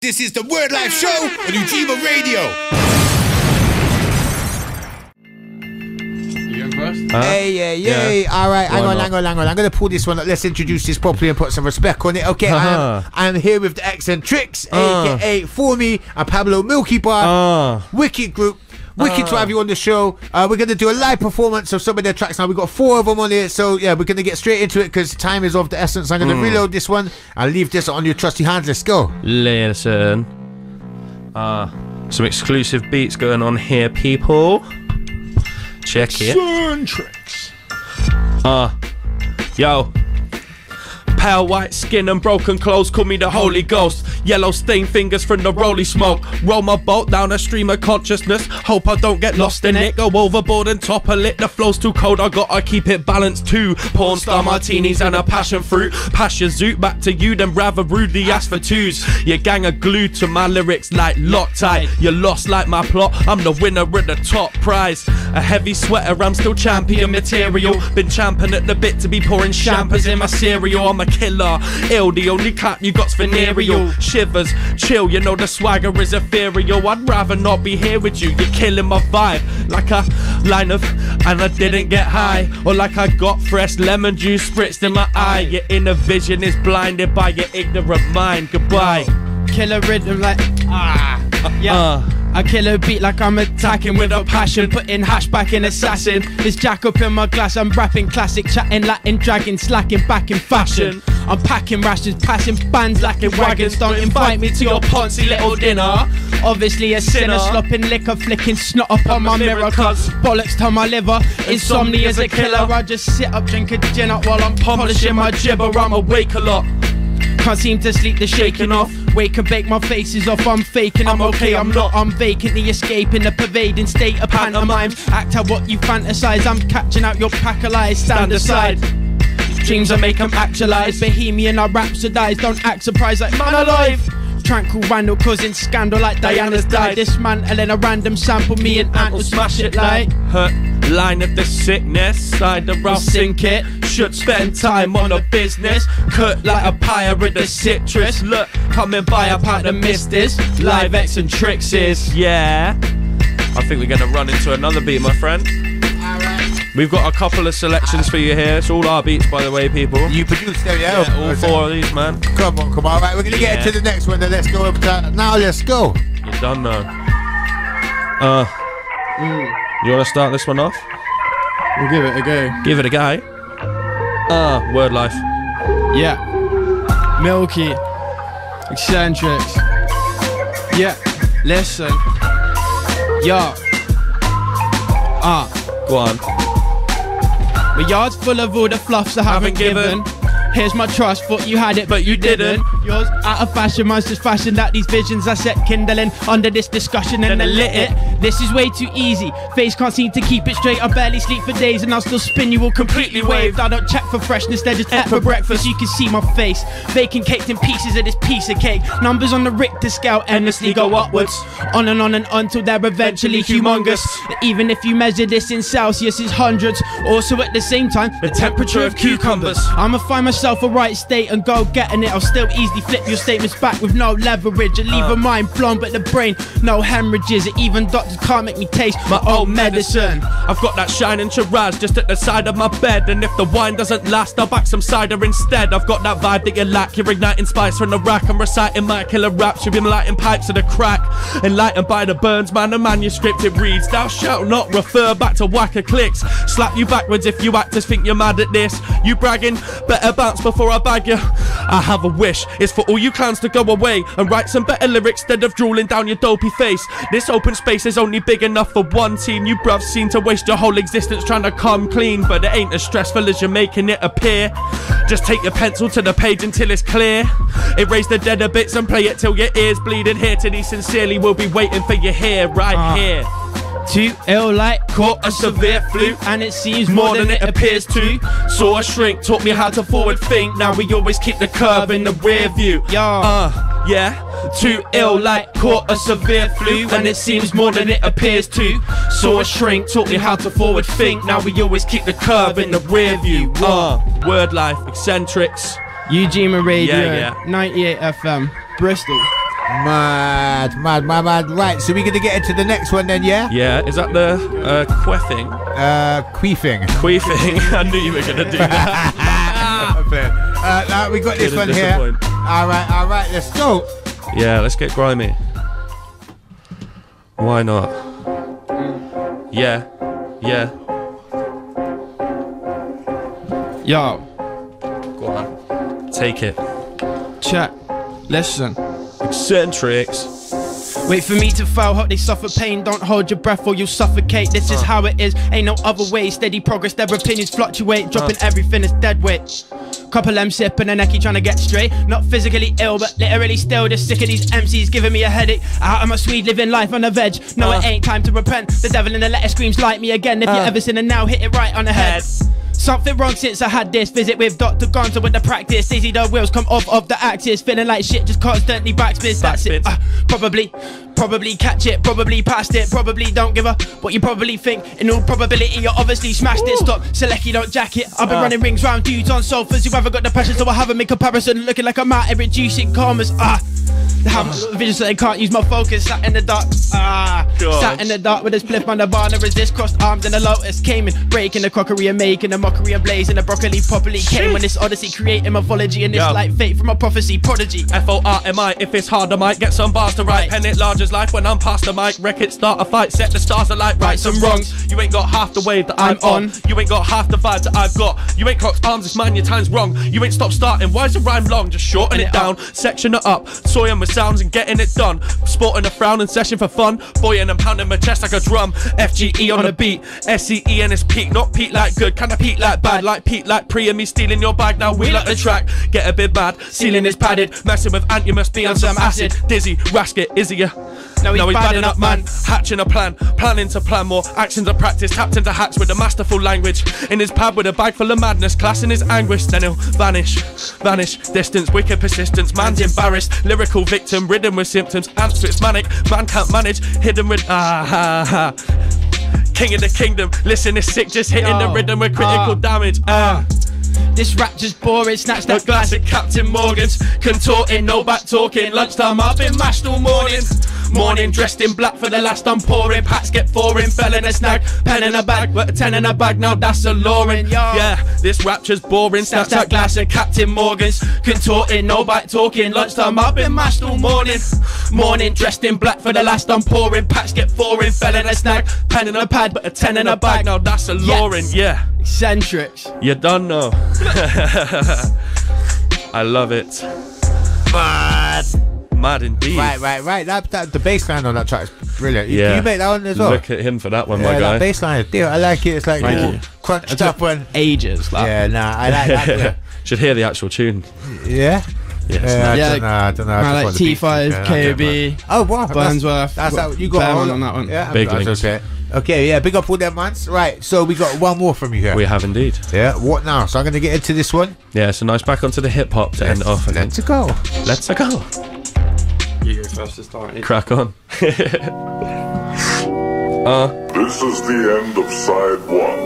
This is the Word Life Show on Ujima Radio. Hey, yeah, yeah. All right, hang Why on, not? hang on, hang on. I'm going to pull this one up. Let's introduce this properly and put some respect on it. Okay, Uh-huh. I'm, I'm here with the Excentrics, Uh. aka Formi and Pablo Milky Bar. Ah. Wicked group. Wicked to Uh. have you on the show. Uh, we're going to do a live performance of some of their tracks now. We've got four of them on here. So, yeah, we're going to get straight into it because time is of the essence. I'm going to Mm. reload this one. I'll leave this on your trusty hands. Let's go. Listen. Uh, some exclusive beats going on here, people. Check it. Uh, yo. Pale white skin and broken clothes, call me the Holy Ghost. Yellow stained fingers from the roly smoke. Roll my boat down a stream of consciousness. Hope I don't get lost in it. Go overboard and topple lit. The flow's too cold, I gotta keep it balanced too. Porn star martinis and a passion fruit. Pass your zoot back to you, then rather rudely ask for twos. Your gang are glued to my lyrics like Loctite. You're lost like my plot, I'm the winner of the top prize. A heavy sweater, I'm still champion material. Been champing at the bit to be pouring champers in my cereal. I'm a killer, ill. The only clap you got's venereal. Shivers, chill, you know the swagger is ethereal. I'd rather not be here with you. You're killing my vibe like a line of, and I didn't get high, or like I got fresh lemon juice spritzed in my eye. Your inner vision is blinded by your ignorant mind. Goodbye. Killer rhythm like ah yeah. Uh. I kill a beat like I'm attacking with a passion, putting hash back in assassin. This jack up in my glass, I'm rapping classic, chatting Latin, dragging, slacking back in fashion. I'm packing rations, passing bands, lacking wagons. Don't invite me to your poncy little dinner. Obviously a sinner, slopping liquor, flicking snot up on my mirror. Cause bollocks to my liver, insomnia's a killer. I just sit up, drink a gin up while I'm polishing my gibber. I'm awake a lot. Can't seem to sleep, the shaking off. Wake and bake, my face is off. I'm faking, I'm okay, I'm not. I'm vacantly escaping the pervading state of pantomime. Act out what you fantasize. I'm catching out your pack of lies. Stand aside. Dreams I make them actualize. Bohemian, I rhapsodize. Don't act surprised like man alive. Tranquil Randall causing scandal like Diana's died. Dismantling a random sample, me and Ant will smash it like. Hurt line of the sickness, side the rough sink it. Should spend time on the business. Cut like a pirate with the citrus. Look, coming by up out the mist is live X and tricks is yeah. I think we're gonna run into another beat, my friend. We've got a couple of selections for you here. It's all our beats, by the way, people. You produced them, yeah? Yeah, all four of these, man. Come on, come on. All right, we're going to get Yeah. into the next one. Then let's go up to, now. Let's go. You're done now. Uh, you want to start this one off? We'll give it a go. Give it a go. Ah, word life. Yeah. Milky. Excentrics. Yeah. Listen. Yeah. Ah. Go on. My yard's full of all the fluffs I haven't, Haven't given. given. Here's my trust, thought you had it, But you didn't. Yours out of fashion, mine's just fashion that these visions I set kindling under this discussion and Then I lit it. This is way too easy. Face can't seem to keep it straight. I barely sleep for days and I'll still spin you all completely waved. I don't check for freshness, they're just ate for breakfast. You can see my face. Vacant caked in pieces of this piece of cake. Numbers on the Richter scale endlessly go upwards. On and on and on till they're eventually humongous. Even if you measure this in Celsius, it's hundreds. Also at the same time, the temperature of cucumbers. I'ma find myself a right state and go getting it. I'll still easily flip your statements back with no leverage. And leave uh. a mind blown, but the brain, no hemorrhages. It Even can't make me taste my own medicine. I've got that shining Shiraz just at the side of my bed. And if the wine doesn't last, I'll back some cider instead. I've got that vibe that you lack. You're igniting spice from the rack. I'm reciting my killer raps. You've been lighting pipes to the crack. Enlightened by the burns, man. The manuscript it reads. Thou shalt not refer back to whacker clicks. Slap you backwards if you actors think you're mad at this. You bragging, better bounce before I bag you. I have a wish. It's for all you clowns to go away and write some better lyrics instead of drooling down your dopey face. This open space is only big enough for one team. You bruvs seem to waste your whole existence trying to come clean, but it ain't as stressful as you're making it appear. Just take your pencil to the page until it's clear. Erase the deader bits and play it till your ears bleeding. Here to thee sincerely, we'll be waiting for you here, right Ah. here. Too ill like Caught a severe flu, and it seems more than it appears to. Saw a shrink, taught me how to forward think. Now we always keep the curve in the rear view. Yeah. Uh, yeah. Too ill, like caught a severe flu, and it seems more than it appears to. Saw a shrink, taught me how to forward think. Now we always keep the curve in the rear view. Uh, word life, Excentrics. Ujima Radio, Yeah, yeah. 98 FM, Bristol. Mad, mad, mad, mad. Right, so we're gonna get into the next one then, yeah? Yeah, is that the uh, queffing? Uh, queefing. Queefing. I knew you were going to do that. uh, now we got this one here. All right, all right, let's go. Yeah, let's get grimy. Why not? Yeah, yeah. Yo, Go on. Take it. check. Listen. Excentrics. Wait for me to foul hot, they suffer pain. Don't hold your breath or you'll suffocate. This is how it is, ain't no other way. Steady progress, their opinions fluctuate. Dropping everything is dead weight. Couple M sipping and necky trying to get straight. Not physically ill, but literally still just sick of these MCs giving me a headache. Out of my Swede, living life on the veg. No, Uh. it ain't time to repent. The devil in the letter screams, like me again. If you Uh. ever seen a now, hit it right on the head. Something wrong since I had this visit with Dr. Gonzo with the practice. Dizzy, the wheels come off of the axis. Feeling like shit, just constantly backspin. That's it. Ah, probably, probably catch it, probably past it, probably don't give a what you probably think. In all probability, you obviously smashed it. Stop, Selecki, don't jack it. I've been Ah. running rings round dudes on sofas who haven't got the passion, so I haven't made comparison. Looking like I'm out here reducing commas. Ah. Vision so they can't use my focus. Sat in the dark, ah, God. sat in the dark with a flip on the bar. No resist, crossed arms and the lotus came in, breaking the crockery and making a mockery and blazing the broccoli properly came when this odyssey creating mythology and this Yo. like fate from a prophecy prodigy. F O R M I. If it's hard, I might get some bars to write. Pen it large as life when I'm past the mic. Wreck it, start a fight, set the stars alight. Right some wrongs. You ain't got half the wave that I'm, on. on. You ain't got half the vibe that I've got. You ain't clocked arms, it's mine, your time's wrong. You ain't stopped starting. Why's the rhyme long? Just shorten it, it down, section it up, soying with sounds and getting it done. Sporting a frown and session for fun. Boying and pounding my chest like a drum. FGE on the beat. SCE and it's peak, not peak like good. Kinda peak like bad, like peak like pre and me stealing your bag. Now we like the track. Get a bit bad. Ceiling is padded. Messing with ant, you must be on some acid. Dizzy, Rasket, Izzy, yeah. Now he's badding up, man. Hatching a plan, planning to plan more. Actions are practice, tapped into hats with a masterful language. In his pad with a bag full of madness, classing his anguish. Then he'll vanish, vanish. Distance, wicked persistence. Man's embarrassed, lyrical victim, ridden with symptoms. Ants it's manic, man can't manage. Hidden with ah ha ha. King of the kingdom, listen, it's sick, just hitting the rhythm with critical Ah. damage. Ah. This rap just boring, snatch that glass classic Captain Morgan's contorting, no back talking. Lunchtime, I've been mashed all morning. Morning, dressed in black for the last I'm pouring. Packs get foreign, fell in a snag, pen in a bag, but a ten in a bag. Now that's a luring. Yeah, this rapture's boring. Snatch that glass of Captain Morgan's contorting, no back talking. Lunchtime, I've been mashed all morning. Morning, dressed in black for the last I'm pouring. Packs get foreign, fell in a snag, pen in a pad, but a ten in a bag. Now that's a luring. Yeah, Excentrics. you done know. I love it. Mad. Mad indeed. Right, right, right. That, that the bass line on that track is brilliant. You- Yeah. You make that one as well. Look at him for that one, yeah, my that guy. bass line is dear. I like it. It's like Thank ooh, you. crunched up one. Ages. Like. Yeah, nah, I like that. Should hear the actual tune. Yeah. Yes. Yeah, I Yeah, don't know. I don't know. I I like want the beat. T5, Yeah, I don't know. KB, Oh, wow. that's- Burnsworth. That's how you got Bear all one on that one. Yeah, Big that's links. okay. Okay, yeah, big up all them mans. Right, so we got one more from you here. We have indeed. yeah, what now? So I'm going to get into this one. Yeah, so nice back onto the hip hop to end it off. again. Let's go. Let's go. You go first this. Crack on. Uh. This is the end of side one.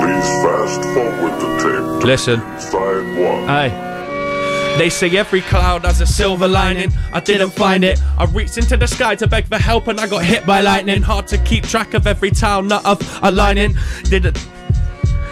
Please fast forward the tape. Listen. Side one. Hey. They say every cloud has a silver lining. I didn't find it. I reached into the sky to beg for help and I got hit by lightning. Hard to keep track of every town that I've aligning. Didn't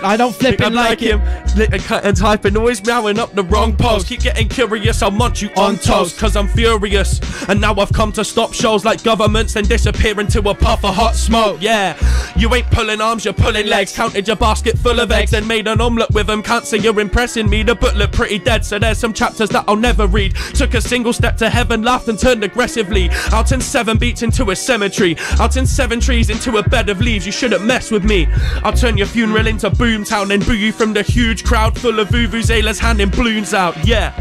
I don't flip him I'm like him. Lit and cut and typing, always meowing up the wrong post. Keep getting curious, I'll munch you on toast, cause I'm furious. And now I've come to stop shows like governments, then disappear into a puff of hot smoke. Yeah, you ain't pulling arms, you're pulling legs. Counted your basket full of eggs, and made an omelette with them. Can't say you're impressing me, the book looked pretty dead, so there's some chapters that I'll never read. Took a single step to heaven, laughed and turned aggressively. Out in seven beats into a cemetery. Out in seven trees into a bed of leaves, you shouldn't mess with me. I'll turn your funeral into Boomtown and boo you from the huge crowd full of vuvuzelas handing balloons out. Yeah.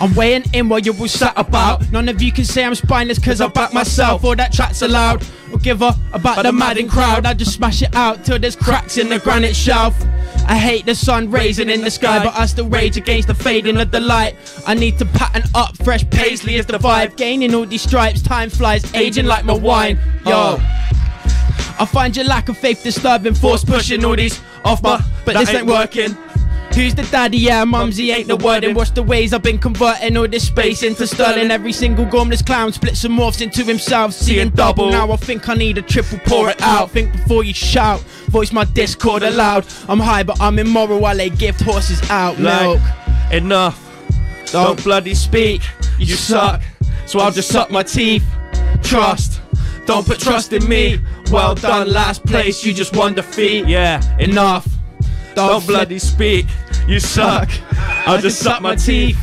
I'm weighing in while you're all sat about. None of you can say I'm spineless cause I back myself. All that chat's allowed. Or give up about the madding crowd. I just smash it out till there's cracks in the granite shelf. I hate the sun raising in the sky, but I still rage against the fading of the light. I need to pattern up, fresh paisley is the vibe. Gaining all these stripes, time flies, aging like my wine. Yo. Oh. I find your lack of faith disturbing, force pushing all these off my, but this ain't working. Who's the daddy? Yeah, mumsy ain't the word. And what's the ways I've been converting all this space into sterling? Every single gormless clown splits and morphs into himself, seeing double. Now I think I need a triple, pour it out. Think before you shout. Voice my discord aloud. I'm high, but I'm immoral while they gift horses out. Milk. Like, enough. Don't bloody speak. You suck. So I'll just suck my teeth. Trust. Don't put trust in me. Well done, last place. You just won defeat. Yeah, enough. Don't bloody speak. You suck. I'll just suck my teeth.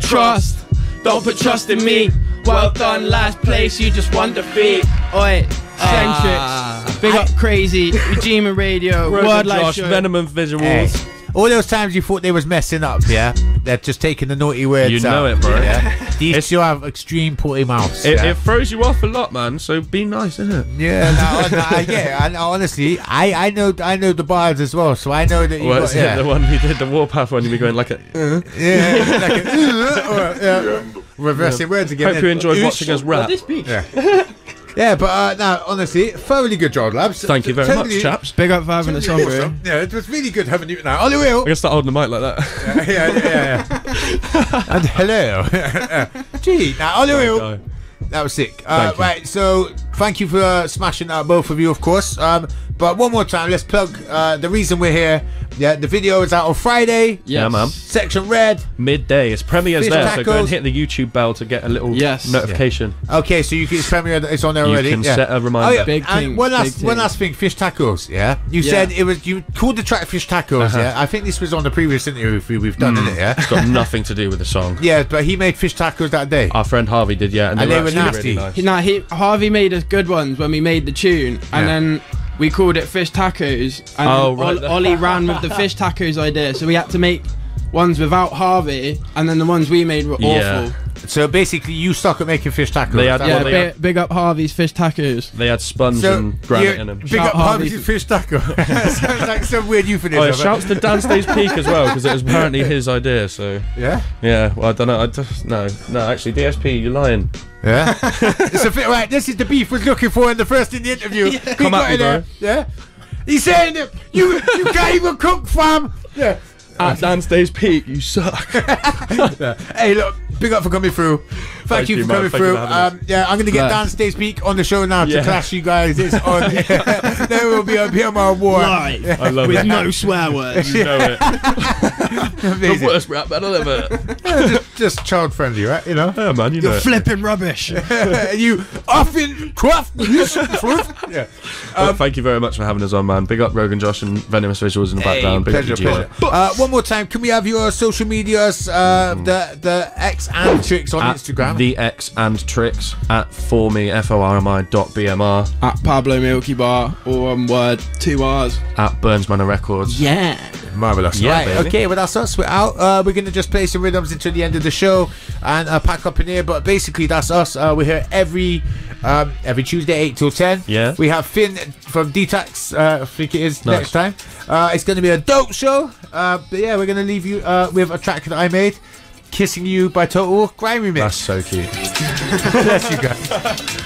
Trust. Don't put trust in me. Well done, last place. You just won defeat. Oi, Centrics. Ah. Big up Krazy. Ujima Radio. Word Life Josh, Show. Venom and Visuals. Hey. All those times you thought they was messing up, yeah, they're just taking the naughty words You know out. it, bro. Yeah. These It's- two have extreme potty mouths. It, yeah. it throws you off a lot, man. So be nice, innit? Yeah, no, no, I it. And honestly, I, I know I know the bars as well, so I know that you What got yeah, it? The one we did the warpath one. You be going like a. yeah, like a, or, yeah, reversing words again. Hope you enjoyed Oosh. watching us rap. Yeah. Yeah, but uh, no, honestly, thoroughly good job, lads. Thank you very Telling much, you- chaps. Big up for having us on, telling. Yeah, it was really good having you now. Ollie Will. I'm gonna start holding the mic like that. yeah, yeah, yeah. and hello. Gee, now Ollie Will. Go. That was sick. Uh, right, so thank you for uh, smashing out both of you, of course. Um, but one more time, let's plug uh, the reason we're here. Yeah, the video is out on Friday. Yeah, man. Section red. Midday. It's premieres Fish there, so go and hit the YouTube bell to get a little Yes. notification. Okay, so you can it's premiere. It's on there already. You already. can yeah. set a reminder. Oh, yeah. Big and thing, one big last, thing. one last thing. Fish tacos. Yeah. You Yeah. said it was you called the track fish tacos. Uh-huh. Yeah. I think this was on the previous interview we- we've done, isn't it? Yeah. It's got nothing to do with the song. Yeah, but he made fish tacos that day. Our friend Harvey did, yeah, and they, And were, they were nasty. really nice. He- Nah, he, Harvey made us good ones when we made the tune, and Yeah. then we called it fish tacos. And Oh, right. Ol- Ollie ran with the fish tacos idea, so we had to make ones without Harvey, and then the ones we made were Yeah. awful. So basically, you suck at making fish tacos. They had- Yeah, Well, what- they big, big up Harvey's fish tacos. They had sponge So and granite in them. Big Shout up Harvey. Harvey's fish taco. Sounds like some weird euphemism. Oh, yeah, shouts to Dan Stays Peak as well because it was apparently his idea. So Yeah. yeah, well I don't know. I just, no, no, actually DSP, you're lying. Yeah. it's a bit right. This is the beef we're looking for in the first in the interview. He Come at me, bro. Yeah. He's saying that you you can't even cook, fam. Yeah. At Dan Stays Peak, you suck. Hey, look, big up for coming through. Thank, Thank you, you, for man. coming Thank through. for Um, yeah, I'm going to get Bless. Dan Stay Speak on the show now to clash you guys. It's on. there will be a BMR war. Live I love with it. no swear words. You know it. the worst rap battle ever. just, just child friendly, right? You know. Yeah, man, you know. it. Flipping rubbish. you often craft. yeah. Well, thank you very much for having us on, man. Big up Rogan Josh and Venomous Visuals in the background. Big pleasure, pleasure. Uh, one more time, can we have your social medias, uh, the the X and tricks on At Instagram? The X and Tricks at Formi F O R M I dot BMR At Pablo Milky Bar, or one word, two R's. at Burns Manor Records. Yeah. Marvelous. Yeah, right, okay, well that's us. We're out. Uh, we're gonna just play some rhythms until the end of the show and uh, pack up in here. But basically, that's us. Uh, we're here every um, every Tuesday, eight till ten. Yeah. We have Finn from Detox. Uh, I think it is Nice. next time. Uh, it's gonna be a dope show. Uh, but yeah, we're gonna leave you uh, with a track that I made, "Kissing You" by Total Remix. That's so cute. Bless you guys.